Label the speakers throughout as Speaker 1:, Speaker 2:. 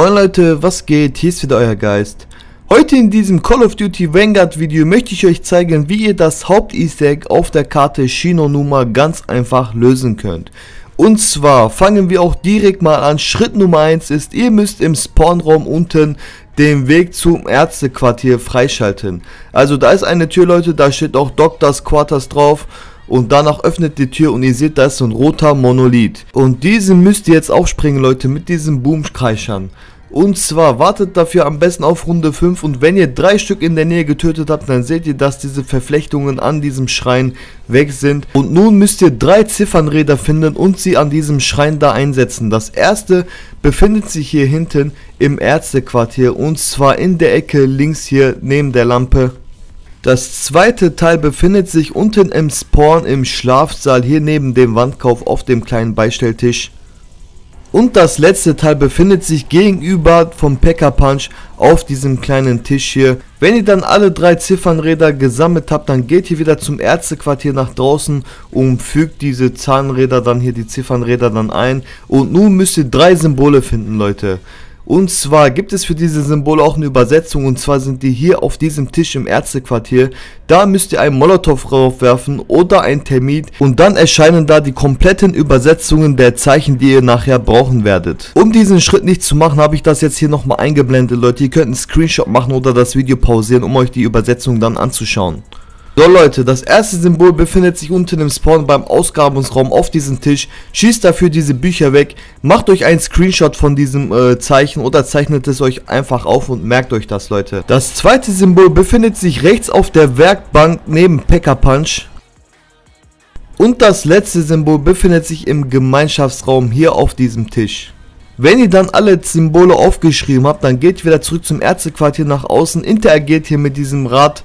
Speaker 1: Moin Leute, was geht? Hier ist wieder euer Geist. Heute in diesem Call of Duty Vanguard Video möchte ich euch zeigen, wie ihr das Haupt-Easter Egg auf der Karte Shino-Nummer ganz einfach lösen könnt. Und zwar fangen wir auch direkt mal an. Schritt Nummer 1 ist, ihr müsst im Spawnraum unten den Weg zum Ärztequartier freischalten. Also da ist eine Tür, Leute, da steht auch Doctors Quarters drauf. Und danach öffnet die Tür und ihr seht, da ist so ein roter Monolith. Und diesen müsst ihr jetzt aufspringen, Leute, mit diesen Boomkreischern. Und zwar wartet dafür am besten auf Runde 5 und wenn ihr drei Stück in der Nähe getötet habt, dann seht ihr, dass diese Verflechtungen an diesem Schrein weg sind. Und nun müsst ihr drei Ziffernräder finden und sie an diesem Schrein da einsetzen. Das erste befindet sich hier hinten im Ärztequartier und zwar in der Ecke links hier neben der Lampe. Das zweite Teil befindet sich unten im Spawn im Schlafsaal hier neben dem Wandkauf auf dem kleinen Beistelltisch. Und das letzte Teil befindet sich gegenüber vom Packer Punch auf diesem kleinen Tisch hier. Wenn ihr dann alle drei Ziffernräder gesammelt habt, dann geht ihr wieder zum Ärztequartier nach draußen und fügt diese Zahnräder dann hier, die Ziffernräder dann ein. Und nun müsst ihr drei Symbole finden, Leute. Und zwar gibt es für diese Symbole auch eine Übersetzung und zwar sind die hier auf diesem Tisch im Ärztequartier. Da müsst ihr einen Molotow draufwerfen oder ein Termit und dann erscheinen da die kompletten Übersetzungen der Zeichen, die ihr nachher brauchen werdet. Um diesen Schritt nicht zu machen, habe ich das jetzt hier nochmal eingeblendet, Leute. Ihr könnt einen Screenshot machen oder das Video pausieren, um euch die Übersetzung dann anzuschauen. So Leute, das erste Symbol befindet sich unten im Spawn beim Ausgrabungsraum auf diesem Tisch. Schießt dafür diese Bücher weg, macht euch einen Screenshot von diesem äh, Zeichen oder zeichnet es euch einfach auf und merkt euch das Leute. Das zweite Symbol befindet sich rechts auf der Werkbank neben Pekka Punch. Und das letzte Symbol befindet sich im Gemeinschaftsraum hier auf diesem Tisch. Wenn ihr dann alle Symbole aufgeschrieben habt, dann geht wieder zurück zum Ärztequartier nach außen, interagiert hier mit diesem Rad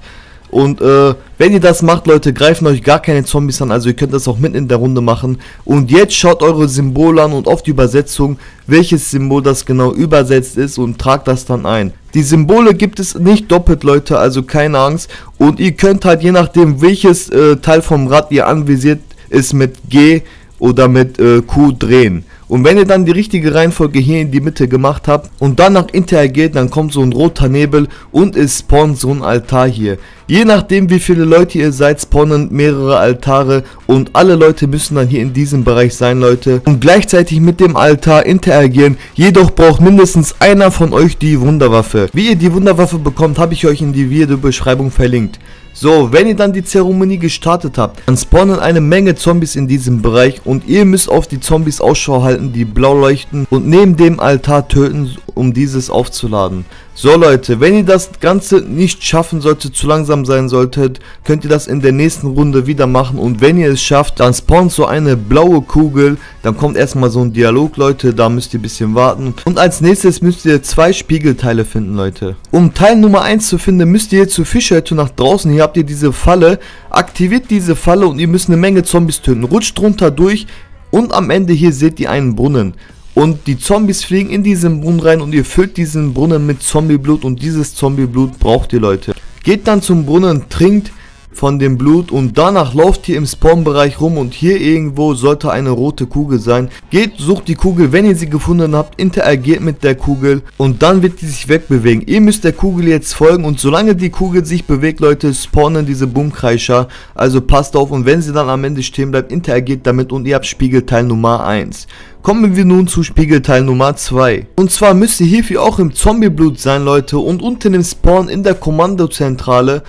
Speaker 1: und äh, wenn ihr das macht, Leute, greifen euch gar keine Zombies an. Also ihr könnt das auch mitten in der Runde machen. Und jetzt schaut eure Symbole an und auf die Übersetzung, welches Symbol das genau übersetzt ist und tragt das dann ein. Die Symbole gibt es nicht doppelt, Leute, also keine Angst. Und ihr könnt halt je nachdem, welches äh, Teil vom Rad ihr anvisiert, ist mit G oder mit äh, Q drehen. Und wenn ihr dann die richtige Reihenfolge hier in die Mitte gemacht habt und danach interagiert, dann kommt so ein roter Nebel und es spawnt so ein Altar hier. Je nachdem wie viele Leute ihr seid, spawnen mehrere Altare und alle Leute müssen dann hier in diesem Bereich sein, Leute. Und gleichzeitig mit dem Altar interagieren, jedoch braucht mindestens einer von euch die Wunderwaffe. Wie ihr die Wunderwaffe bekommt, habe ich euch in die Videobeschreibung verlinkt. So, wenn ihr dann die Zeremonie gestartet habt, dann spawnen eine Menge Zombies in diesem Bereich und ihr müsst auf die Zombies Ausschau halten, die blau leuchten und neben dem Altar töten, um dieses aufzuladen. So Leute, wenn ihr das Ganze nicht schaffen solltet, zu langsam sein solltet, könnt ihr das in der nächsten Runde wieder machen. Und wenn ihr es schafft, dann spawnt so eine blaue Kugel, dann kommt erstmal so ein Dialog Leute, da müsst ihr ein bisschen warten. Und als nächstes müsst ihr zwei Spiegelteile finden Leute. Um Teil Nummer 1 zu finden, müsst ihr zur Fischerhütte nach draußen, hier habt ihr diese Falle, aktiviert diese Falle und ihr müsst eine Menge Zombies töten, rutscht drunter durch und am Ende hier seht ihr einen Brunnen. Und die Zombies fliegen in diesen Brunnen rein und ihr füllt diesen Brunnen mit Zombieblut und dieses Zombieblut braucht ihr Leute. Geht dann zum Brunnen, trinkt von dem Blut und danach lauft ihr im Spawnbereich rum und hier irgendwo sollte eine rote Kugel sein. Geht, sucht die Kugel, wenn ihr sie gefunden habt, interagiert mit der Kugel und dann wird die sich wegbewegen. Ihr müsst der Kugel jetzt folgen und solange die Kugel sich bewegt, Leute, spawnen diese Boomkreischer. Also passt auf und wenn sie dann am Ende stehen bleibt, interagiert damit und ihr habt Spiegelteil Nummer 1. Kommen wir nun zu Spiegelteil Nummer 2. Und zwar müsst ihr hierfür auch im Zombieblut sein, Leute, und unten im Spawn in der Kommandozentrale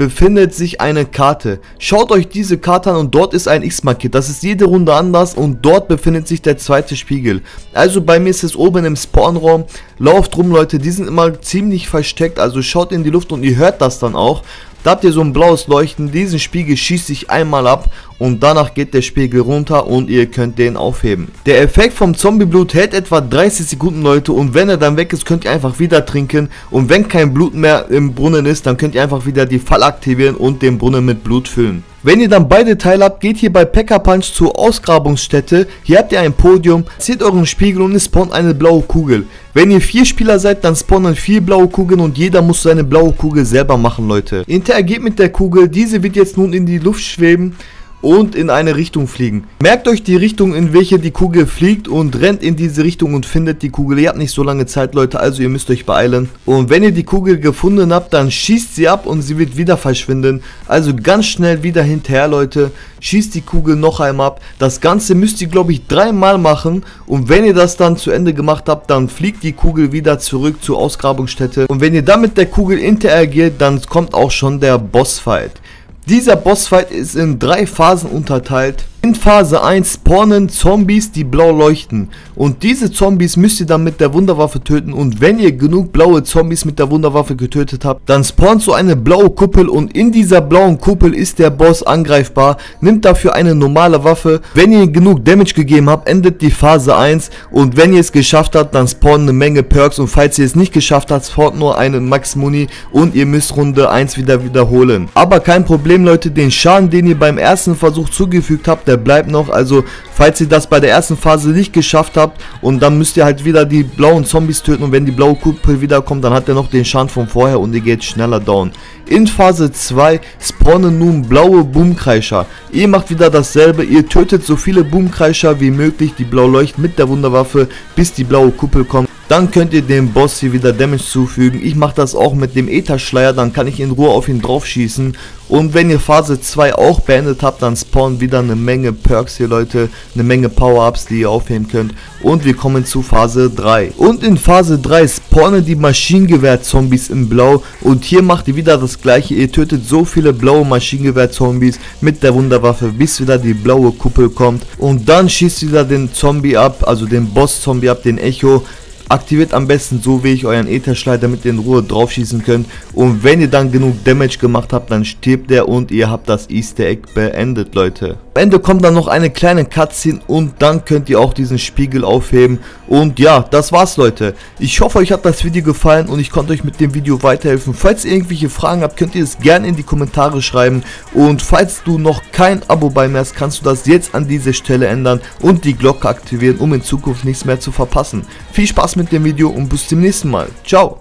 Speaker 1: befindet sich eine Karte. Schaut euch diese Karte an und dort ist ein X markiert. Das ist jede Runde anders und dort befindet sich der zweite Spiegel. Also bei mir ist es oben im Spawnraum. Lauft rum Leute, die sind immer ziemlich versteckt. Also schaut in die Luft und ihr hört das dann auch. Da habt ihr so ein blaues Leuchten, diesen Spiegel schießt sich einmal ab und danach geht der Spiegel runter und ihr könnt den aufheben. Der Effekt vom Zombieblut hält etwa 30 Sekunden Leute und wenn er dann weg ist, könnt ihr einfach wieder trinken und wenn kein Blut mehr im Brunnen ist, dann könnt ihr einfach wieder die Fall aktivieren und den Brunnen mit Blut füllen. Wenn ihr dann beide Teile habt, geht hier bei Pekka Punch zur Ausgrabungsstätte. Hier habt ihr ein Podium, zieht euren Spiegel und es spawnt eine blaue Kugel. Wenn ihr vier Spieler seid, dann spawnen vier blaue Kugeln und jeder muss seine blaue Kugel selber machen, Leute. Interagiert mit der Kugel, diese wird jetzt nun in die Luft schweben und in eine Richtung fliegen. Merkt euch die Richtung, in welche die Kugel fliegt und rennt in diese Richtung und findet die Kugel. Ihr habt nicht so lange Zeit, Leute, also ihr müsst euch beeilen. Und wenn ihr die Kugel gefunden habt, dann schießt sie ab und sie wird wieder verschwinden. Also ganz schnell wieder hinterher, Leute. Schießt die Kugel noch einmal ab. Das Ganze müsst ihr, glaube ich, dreimal machen. Und wenn ihr das dann zu Ende gemacht habt, dann fliegt die Kugel wieder zurück zur Ausgrabungsstätte. Und wenn ihr dann mit der Kugel interagiert, dann kommt auch schon der Bossfight. Dieser Bossfight ist in drei Phasen unterteilt. In Phase 1 spawnen Zombies, die blau leuchten. Und diese Zombies müsst ihr dann mit der Wunderwaffe töten. Und wenn ihr genug blaue Zombies mit der Wunderwaffe getötet habt, dann spawnt so eine blaue Kuppel. Und in dieser blauen Kuppel ist der Boss angreifbar. Nimmt dafür eine normale Waffe. Wenn ihr genug Damage gegeben habt, endet die Phase 1. Und wenn ihr es geschafft habt, dann spawnen eine Menge Perks. Und falls ihr es nicht geschafft habt, spawnt nur eine Max Muni. Und ihr müsst Runde 1 wieder wiederholen. Aber kein Problem, Leute. Den Schaden, den ihr beim ersten Versuch zugefügt habt, der bleibt noch. Also falls ihr das bei der ersten Phase nicht geschafft habt und dann müsst ihr halt wieder die blauen Zombies töten und wenn die blaue Kuppel wiederkommt, dann hat er noch den Schaden von vorher und ihr geht schneller down. In Phase 2 spawnen nun blaue Boomkreischer. Ihr macht wieder dasselbe, ihr tötet so viele Boomkreischer wie möglich, die blau leuchten mit der Wunderwaffe, bis die blaue Kuppel kommt. Dann könnt ihr dem Boss hier wieder Damage zufügen. Ich mache das auch mit dem Ätherschleier, dann kann ich in Ruhe auf ihn drauf schießen. Und wenn ihr Phase 2 auch beendet habt, dann spawnen wieder eine Menge Perks hier Leute, eine Menge Power-Ups, die ihr aufheben könnt. Und wir kommen zu Phase 3. Und in Phase 3 spawnen die Maschinengewehr-Zombies in Blau. Und hier macht ihr wieder das gleiche, ihr tötet so viele blaue Maschinengewehr-Zombies mit der Wunderwaffe, bis wieder die blaue Kuppel kommt. Und dann schießt wieder den Zombie ab, also den Boss-Zombie ab, den Echo Aktiviert am besten so wie ich euren Ätherschlei, damit ihr in Ruhe drauf schießen könnt. Und wenn ihr dann genug Damage gemacht habt, dann stirbt der und ihr habt das Easter Egg beendet, Leute. Am Ende kommt dann noch eine kleine Cutscene und dann könnt ihr auch diesen Spiegel aufheben. Und ja, das war's, Leute. Ich hoffe, euch hat das Video gefallen und ich konnte euch mit dem Video weiterhelfen. Falls ihr irgendwelche Fragen habt, könnt ihr es gerne in die Kommentare schreiben. Und falls du noch kein Abo bei mir hast, kannst du das jetzt an dieser Stelle ändern und die Glocke aktivieren, um in Zukunft nichts mehr zu verpassen. Viel Spaß mit dem Video und bis zum nächsten Mal. Ciao.